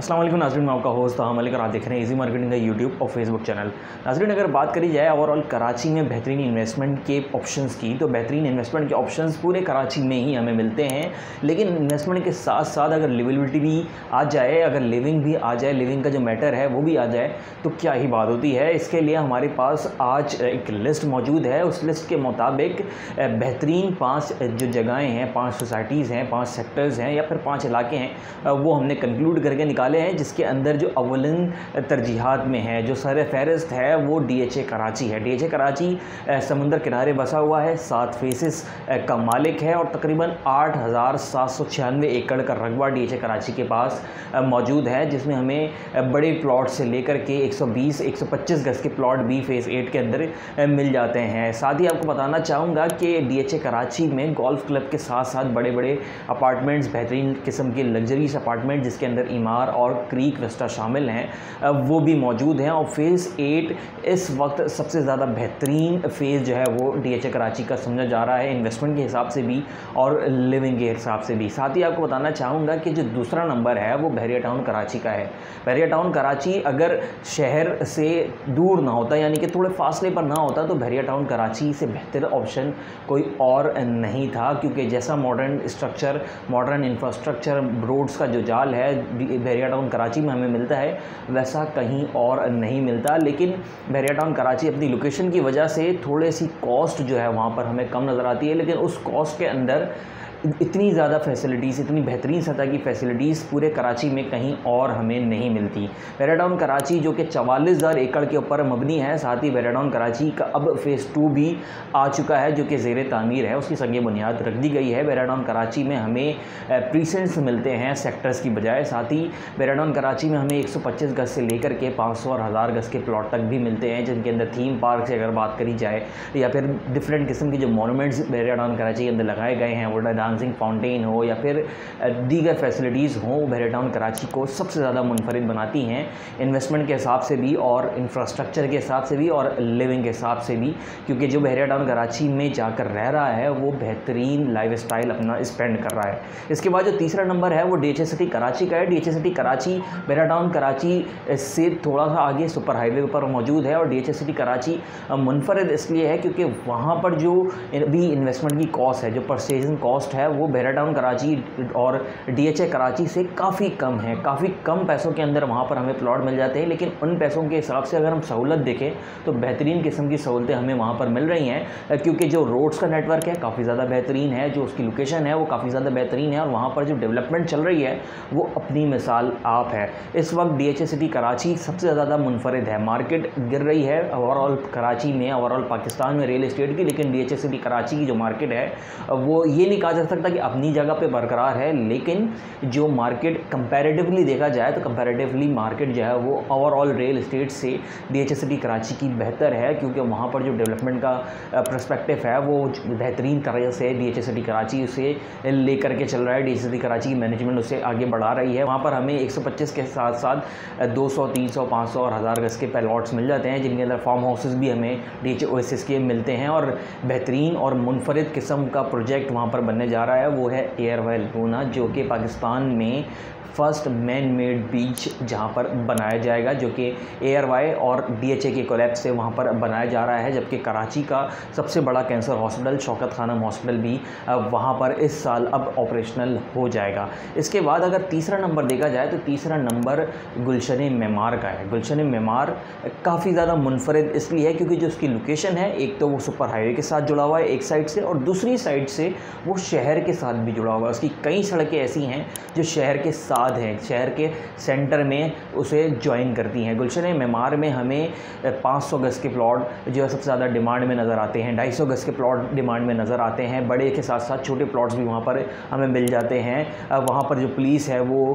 असलम नाजरीन, मैं आपका होस्ट मलिक और आप देख रहे हैं इजी मार्केटिंग का यूट्यूब और फेसबुक चैनल नाजरीन, अगर बात करी जाए ओवरऑल कराची में बेहतरीन इन्वेस्टमेंट के ऑप्शंस की तो बेहतरीन इन्वेस्टमेंट के ऑप्शंस पूरे कराची में ही हमें मिलते हैं। लेकिन इन्वेस्टमेंट के साथ साथ अगर लिविलिटी भी आ जाए, अगर लिविंग भी आ जाए लिविंग का जो मैटर है, वो भी आ जाए तो क्या ही बात होती है। इसके लिए हमारे पास आज एक लिस्ट मौजूद है। उस लिस्ट के मुताबिक बेहतरीन पाँच जो जगहें हैं, पाँच सोसाइटीज़ हैं, पाँच सेक्टर्स हैं या फिर पाँच इलाके हैं वो हमने कंक्लूड करके निकाले हैं, जिसके अंदर जो अवलन तरजीहत में है, जो सर फहरिस्त है, वो डीएचए कराची है। डीएचए कराची समुंदर किनारे बसा हुआ है, सात फेसिस का मालिक है और तकरीबन आठ हज़ार सात सौ छियानवे एकड़ का रकबा डीएचए कराची के पास मौजूद है, जिसमें हमें बड़े प्लाट से लेकर के 120 125 गज़ के प्लाट भी फ़ेज़ एट के अंदर मिल जाते हैं। साथ ही आपको बताना चाहूँगा कि डीएचए कराची में गोल्फ़ क्लब के साथ साथ बड़े बड़े अपार्टमेंट्स बेहतरीन किस्म के लग्जरीज अपार्टमेंट जिसके अंदर इमार और क्रीक विस्टा शामिल हैं। वो भी मौजूद हैं और फ़ेज़ एट इस वक्त सबसे ज़्यादा बेहतरीन फ़ेज़ जो है वो डी एच ए कराची का समझा जा रहा है। इन्वेस्टमेंट के हिसाब से भी और लिविंग के हिसाब से भी। साथ ही आपको बताना चाहूँगा कि जो दूसरा नंबर है वो बहरिया टाउन कराची का है। बहरिया टाउन कराची अगर शहर से दूर ना होता, यानी कि थोड़े फासले पर ना होता तो बहरिया टाउन कराची से बेहतर ऑप्शन कोई और नहीं था। क्योंकि जैसा modern structure modern infrastructure roads का जो जाल है बहरिया टाउन कराची में हमें मिलता है, वैसा कहीं और नहीं मिलता। लेकिन बहरिया टाउन कराची अपनी लोकेशन की वजह से थोड़ी सी कॉस्ट जो है वहाँ पर हमें कम नज़र आती है। लेकिन उस कॉस्ट के अंदर इतनी ज़्यादा फैसिलिटीज़ इतनी बेहतरीन सतह की फ़ैसिलिटीज़ पूरे कराची में कहीं और हमें नहीं मिलती। पैराडाउन कराची, जो कि चवालीस हज़ार एकड़ के ऊपर मबनी है, साथ ही वेराडाउन कराची का अब फ़ेज़ टू भी आ चुका है, जो कि ज़ेर तमीर है, उसकी संग बुनियाद रख दी गई है। पैराडाउन कराची में हमें प्रीसेंट्स मिलते हैं सेक्टर्स की बजाय, साथ ही पैराडाउन कराची में हमें एक सौ पच्चीस गज़ से लेकर के पाँच सौ और हज़ार गज़ के प्लॉट तक भी मिलते हैं, जिनके अंदर थीम पार्क से अगर बात करी जाए, या फिर डिफरेंट किस्म के जो मोनूमेंट्स पैराडाउन कराची के अंदर लगाए गए हैं, वो डांसिंग फाउंटेन हो या फिर दीगर फैसिलिटीज़ हों बहरे टाउन कराची को सबसे ज़्यादा मुनफरद बनाती हैं इन्वेस्टमेंट के हिसाब से भी और इंफ्रास्ट्रक्चर के हिसाब से भी और लिविंग के हिसाब से भी, क्योंकि जो बहरिया टाउन कराची में जाकर रह रहा है, वो बेहतरीन लाइफ स्टाइल अपना स्पेंड कर रहा है। इसके बाद जो तीसरा नंबर है, वो डी एच सिटी कराची का है। डी एच सिटी कराची बहरा टाउन कराची से थोड़ा सा आगे सुपर हाईवे पर मौजूद है और डी एच सिटी कराची मुनफरद इसलिए है क्योंकि वहाँ पर जो भी इन्वेस्टमेंट की कॉस्ट है, जो परचेजिंग कॉस्ट है वो बहरा टाउन कराची और डीएचए कराची से काफ़ी कम है। काफ़ी कम पैसों के अंदर वहाँ पर हमें प्लॉट मिल जाते हैं, लेकिन उन पैसों के हिसाब से अगर हम सहूलत देखें तो बेहतरीन किस्म की सहूलतें हमें वहाँ पर मिल रही हैं क्योंकि जो रोड्स का नेटवर्क है, काफ़ी ज़्यादा बेहतरीन है, जो उसकी लोकेशन है, वो काफ़ी ज़्यादा बेहतरीन है, और वहाँ पर जो डेवलपमेंट चल रही है, वो अपनी मिसाल आप है। इस वक्त डीएचए सिटी कराची सबसे ज़्यादा मुनफरद है। मार्केट गिर रही है ओवरऑल कराची में ओवरऑल पाकिस्तान में रियल इस्टेट की, लेकिन डी सिटी कराची की जो मार्केट है, वो ये नहीं कहा जा सकता कि अपनी जगह पे बरकरार है, लेकिन जो मार्केट कंपैरेटिवली देखा जाए तो कंपैरेटिवली मार्केट जो है, वो ओवरऑल रियल इस्टेट से डी एच कराची की बेहतर है, क्योंकि वहाँ पर जो डेवलपमेंट का प्रस्पेक्टिव है, वो बेहतरीन तरह से डी एच कराची उसे लेकर के चल रहा है। डी एच कराची की मैनेजमेंट उसे आगे बढ़ा रही है। वहाँ पर हमें एक सौ पच्चीस के साथ साथ दो सौ, तीन सौ सौ और हज़ार गज़ के पैलॉट्स मिल जाते हैं, जिनके अंदर फार्म हाउसेस भी हमें डी एच के मिलते हैं और बेहतरीन और मुनफरद किस्म का प्रोजेक्ट वहाँ पर बनने जा रहा है, वो है एयर वेल लूना जो कि पाकिस्तान में फ़र्स्ट मैन मेड बीच जहाँ पर बनाया जाएगा, जो कि एयर वाई और डीएचए के कोलैब से वहाँ पर बनाया जा रहा है, जबकि कराची का सबसे बड़ा cancer hospital Shaukat Khanum hospital भी वहाँ पर इस साल अब ऑपरेशनल हो जाएगा। इसके बाद अगर तीसरा नंबर देखा जाए तो तीसरा नंबर गुलशन मेमार का है। गुलशन मेमार काफ़ी ज़्यादा मुनफरद इसलिए है, क्योंकि जो उसकी लोकेशन है, एक तो वो सुपर हाईवे के साथ जुड़ा हुआ है, एक साइड से, और दूसरी साइड से वो शहर के साथ भी जुड़ा हुआ है उसकी कई सड़कें ऐसी हैं जो शहर के साथ साथ हैं। शहर के सेंटर में उसे ज्वाइन करती हैं। गुलशन मेमार में हमें 500 गज़ के प्लॉट जो है सबसे ज़्यादा डिमांड में नज़र आते हैं। 250 गज़ के प्लॉट डिमांड में नज़र आते हैं। बड़े के साथ साथ छोटे प्लॉट्स भी वहाँ पर हमें मिल जाते हैं। वहाँ पर जो पुलिस है वो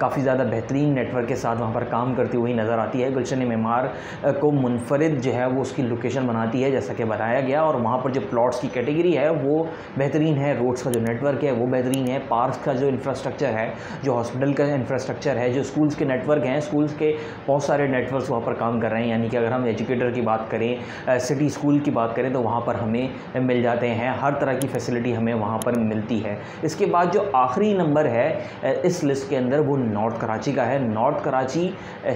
काफ़ी ज़्यादा बेहतरीन नेटवर्क के साथ वहाँ पर काम करती हुई नज़र आती है। गुलशन मेमार को मुनफरद जो है वो उसकी लोकेशन बनाती है, जैसा कि बताया गया। और वहाँ पर जो प्लॉट्स की कैटेगरी है वो बेहतरीन है। रोड्स का जो नेटवर्क है, वो बेहतरीन है। पार्क का जो इंफ्रास्ट्रक्चर है, जो हॉस्पिटल का इंफ्रास्ट्रक्चर है, जो स्कूल्स के नेटवर्क हैं स्कूल्स के बहुत सारे नेटवर्क वहाँ पर काम कर रहे हैं। यानी कि अगर हम एजुकेटर की बात करें सिटी स्कूल की बात करें तो वहाँ पर हमें मिल जाते हैं। हर तरह की फैसिलिटी हमें वहाँ पर मिलती है। इसके बाद जो आखिरी नंबर है इस लिस्ट के अंदर वो नॉर्थ कराची का है। नॉर्थ कराची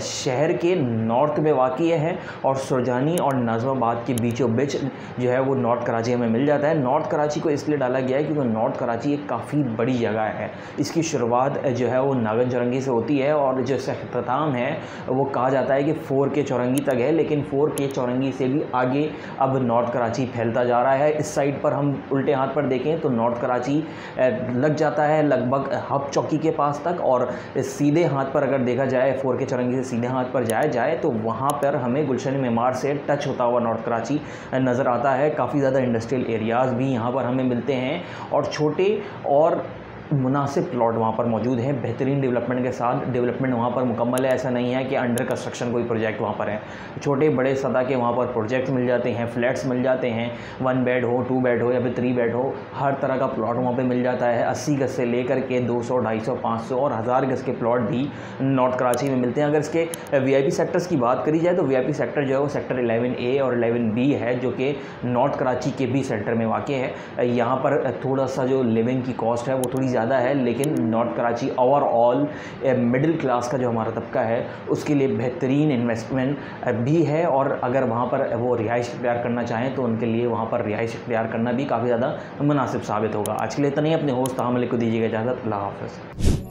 शहर के नॉर्थ में वाक़ है और सुरजानी और नाजमाबाद के बीचों बीच जो है वो नॉर्थ कराची हमें मिल जाता है। नॉर्थ कराची को इसलिए डाला गया है क्योंकि नॉर्थ कराची एक काफ़ी बड़ी जगह है। इसकी शुरुआत जो है, वो नागन चौरंगी से होती है और जो अख्ताम है, वो कहा जाता है कि फ़ोर के चौरंगी तक है, लेकिन फ़ोर के चौरंगी से भी आगे अब नॉर्थ कराची फैलता जा रहा है। इस साइड पर हम उल्टे हाथ पर देखें तो नॉर्थ कराची लग जाता है लगभग हब चौकी के पास तक और सीधे हाथ पर अगर देखा जाए, फोर के चौरंगी से सीधे हाथ पर जाया जाए तो वहाँ पर हमें गुलशन मेमार से टच होता हुआ नॉर्थ कराची नज़र आता है। काफ़ी ज़्यादा इंडस्ट्रियल एरियाज़ भी यहाँ पर हमें मिलते हैं और छोटे और मुनासिब प्लॉट वहाँ पर मौजूद हैं। बेहतरीन डेवलपमेंट के साथ डेवलपमेंट वहाँ पर मुकम्मल है। ऐसा नहीं है कि अंडर कंस्ट्रक्शन कोई प्रोजेक्ट वहाँ पर है। छोटे बड़े सदा के वहाँ पर प्रोजेक्ट्स मिल जाते हैं, फ्लैट्स मिल जाते हैं। वन बेड हो, टू बेड हो या फिर थ्री बेड हो, हर तरह का प्लॉट वहाँ पर मिल जाता है। अस्सी गज़ से लेकर के दो सौ, ढाई सौ, पाँच सौ और हज़ार गज़ के प्लॉट भी नॉर्थ कराची में मिलते हैं। अगर इसके वी आई पी सेक्टर्स की बात करी जाए तो वी आई पी सेक्टर जो है वो सेक्टर एलेवन ए और एलेवन बी है, जो कि नॉर्थ कराची के भी सेंटर में वाक़ है। यहाँ पर थोड़ा सा जो लिविंग की कॉस्ट है वो थोड़ी ज़्यादा है, लेकिन north Karachi overall middle class का जो हमारा तबका है, उसके लिए बेहतरीन इन्वेस्टमेंट भी है। और अगर वहाँ पर वो रिहाइश इख्तियार करना चाहें तो उनके लिए वहाँ पर रिहाइश इख्तियार करना भी काफ़ी ज़्यादा मुनासिब साबित होगा। आज के लिए इतना ही। अपने होस्त हमले को दीजिएगा इजाज़त। अल्लाह हाफ़